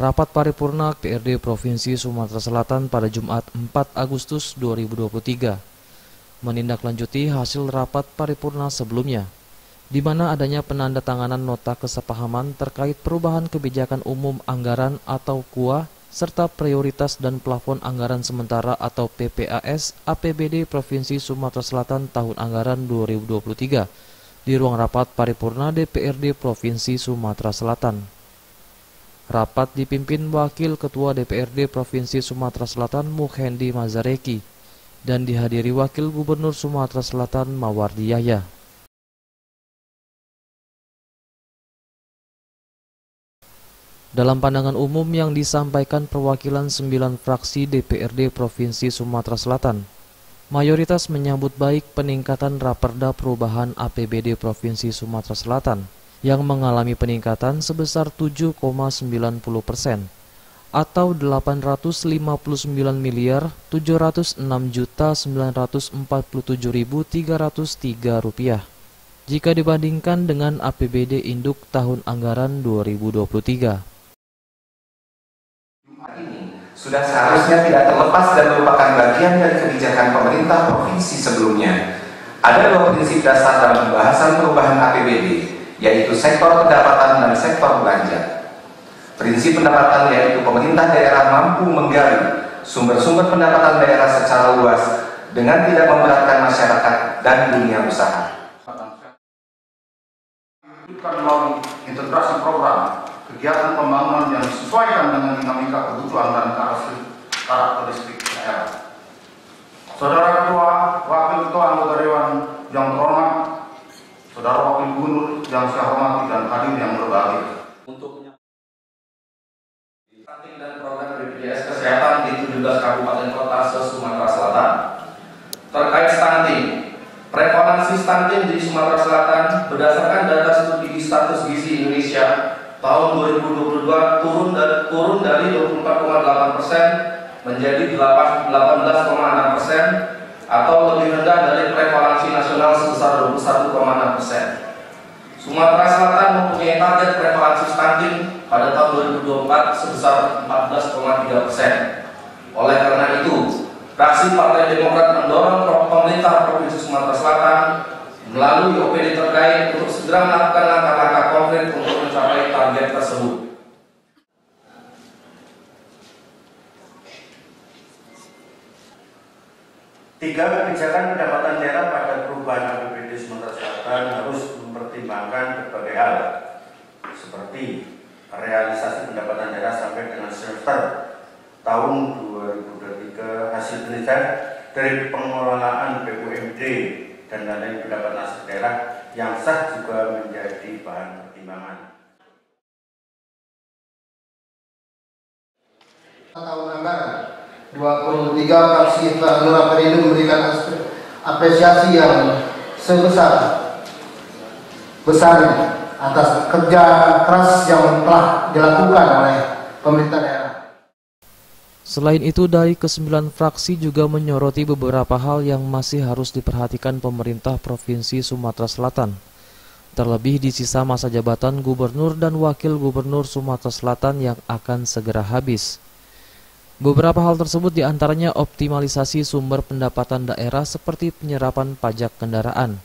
rapat paripurna PRD Provinsi Sumatera Selatan pada Jumat 4 Agustus 2023 menindaklanjuti hasil rapat paripurna sebelumnya, di mana adanya penandatanganan nota kesepahaman terkait perubahan kebijakan umum anggaran atau KUA serta prioritas dan plafon anggaran sementara atau PPAS APBD Provinsi Sumatera Selatan tahun anggaran 2023 di ruang rapat paripurna DPRD Provinsi Sumatera Selatan. Rapat dipimpin Wakil Ketua DPRD Provinsi Sumatera Selatan Muhendi Mazareki dan dihadiri Wakil Gubernur Sumatera Selatan Mawardi Yahya. Dalam pandangan umum yang disampaikan perwakilan sembilan fraksi DPRD Provinsi Sumatera Selatan, mayoritas menyambut baik peningkatan raperda perubahan APBD Provinsi Sumatera Selatan yang mengalami peningkatan sebesar 7,90 persen atau 859 miliar 706 juta 947.303 rupiah jika dibandingkan dengan APBD induk tahun anggaran 2023. sudah seharusnya tidak terlepas dan merupakan bagian dari kebijakan pemerintah provinsi sebelumnya. Ada dua prinsip dasar dalam pembahasan perubahan APBD, yaitu sektor pendapatan dan sektor belanja. Prinsip pendapatan yaitu pemerintah daerah mampu menggali sumber-sumber pendapatan daerah secara luas dengan tidak memberatkan masyarakat dan dunia usaha. melalui integrasi program kegiatan pembangunan yang disesuaikan dengan dinamika kebutuhan dan karakteristik daerah. Saudara Ketua, Wakil Ketua Anggota Dewan yang terhormat, Saudara Wakil Gubernur yang saya hormati dan hadir yang berbahagia. Untuk stunting dan program BPJS Kesehatan di 17 kabupaten kota se-Sumatera Selatan. Terkait stunting, prevalensi stunting di Sumatera Selatan berdasarkan data studi status gizi Indonesia tahun 2022 turun dari, turun dari 24,8 persen menjadi 18,6 persen atau lebih rendah dari prevalensi nasional sebesar 21,6 persen. Sumatera Selatan mempunyai target prevalensi stunting pada tahun 2024 sebesar 14,3 persen. Oleh karena itu, fraksi Partai Demokrat mendorong pemerintah Provinsi Sumatera Selatan melalui OPD terkait untuk segera melakukan langkah-langkah konkret untuk mencapai target tersebut. Tiga kebijakan pendapatan daerah pada perubahan APBD Sumatera Selatan harus mempertimbangkan berbagai hal seperti realisasi pendapatan daerah sampai dengan semester tahun 2023 hasil penelitian dari pengelolaan BUMD dan lain pendapatan asli daerah yang sah juga menjadi bahan pertimbangan. Tahun anggaran 23 fraksi Hanura Perindo memberikan apresiasi yang sebesar besarnya atas kerja keras yang telah dilakukan oleh pemerintah daerah. Selain itu, dari kesembilan fraksi juga menyoroti beberapa hal yang masih harus diperhatikan pemerintah Provinsi Sumatera Selatan. Terlebih di sisa masa jabatan gubernur dan wakil gubernur Sumatera Selatan yang akan segera habis. Beberapa hal tersebut di antaranya optimalisasi sumber pendapatan daerah seperti penyerapan pajak kendaraan,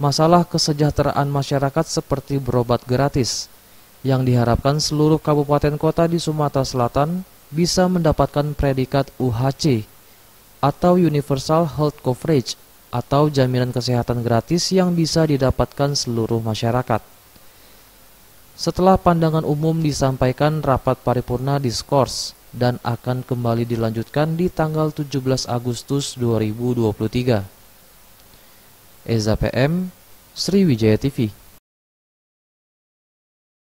masalah kesejahteraan masyarakat seperti berobat gratis, yang diharapkan seluruh kabupaten kota di Sumatera Selatan bisa mendapatkan predikat UHC atau Universal Health Coverage atau jaminan kesehatan gratis yang bisa didapatkan seluruh masyarakat. Setelah pandangan umum disampaikan rapat paripurna diskors dan akan kembali dilanjutkan di tanggal 17 Agustus 2023. Eza PM, Sriwijaya TV.